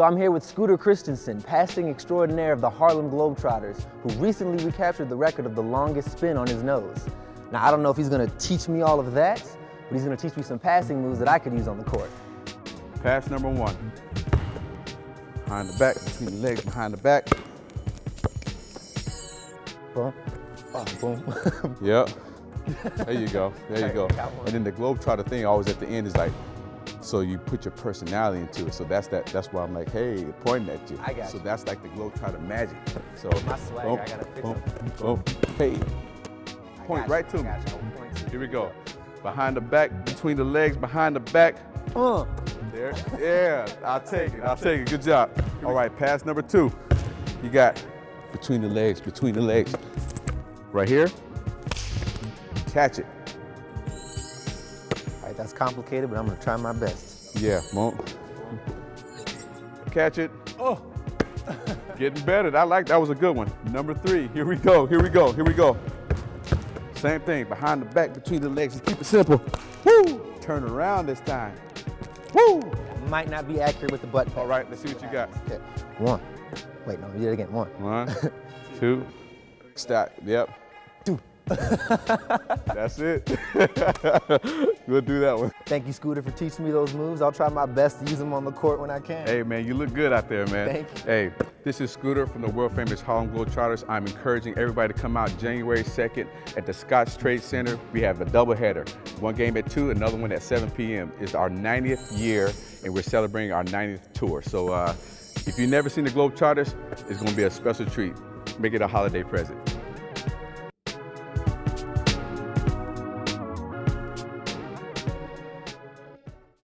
So I'm here with Scooter Christensen, passing extraordinaire of the Harlem Globetrotters, who recently recaptured the record of the longest spin on his nose. Now, I don't know if he's gonna teach me all of that, but he's gonna teach me some passing moves that I could use on the court. Pass number one. Behind the back, between the legs, behind the back. Boom. Oh, boom. Yep. There you go. There you go. And then the globetrotter thing always at the end is like, so you put your personality into it. So that's that. That's why I'm like, hey, pointing at you. I got So you. that's like the globetrotter magic. So My swagger, I gotta fix boom. Hey, I point right to me. got you, I will point to you. Here we go. Behind the back, between the legs, behind the back. Uh, There. Yeah, I'll take it. I'll take it. Good job. All right, pass number two. You got between the legs, between the legs. Right here. Catch it. All right, that's complicated, but I'm gonna try my best. Yeah, won't. Catch it. Oh. Getting better. I like that was a good one. Number three. Here we go. Here we go. Here we go. Same thing. Behind the back, between the legs. Just keep it simple. Woo! Turn around this time. Woo! Might not be accurate with the butt. All right, let's see what you got. Okay. One. Wait, no, do it again. One. One, two, stop. Yep. That's it. we'll do that one. Thank you, Scooter, for teaching me those moves. I'll try my best to use them on the court when I can. Hey, man, you look good out there, man. Thank you. Hey, this is Scooter from the world famous Harlem Globetrotters. I'm encouraging everybody to come out January 2nd at the Scottrade Center. We have a doubleheader. One game at 2, another one at 7 p.m. It's our 90th year, and we're celebrating our 90th tour. So uh, if you've never seen the Globetrotters, it's going to be a special treat. Make it a holiday present.